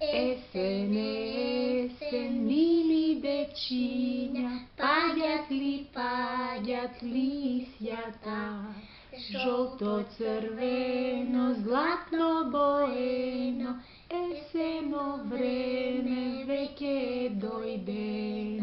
Есен, есен, мили дечиња, паѓат ли, паѓат лисјата, Жолто, црвено, златно боено, есено време веќе дојдено.